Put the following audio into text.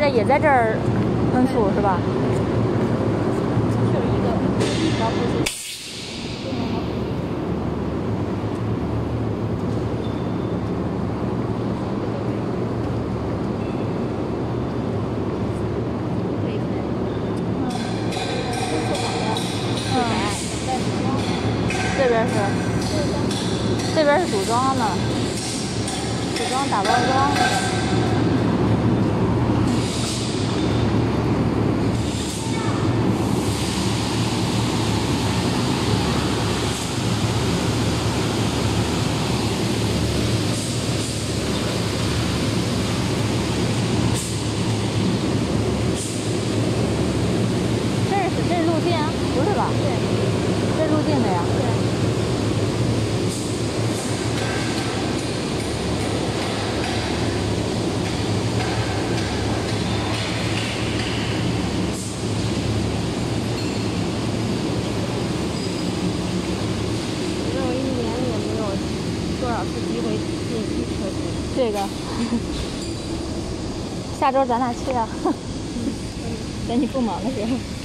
在也在这儿喷醋是吧？就是一个，然后不是。这边是，这边是组装的，组装打包装。这个，下周咱俩去啊，等你不忙的时候。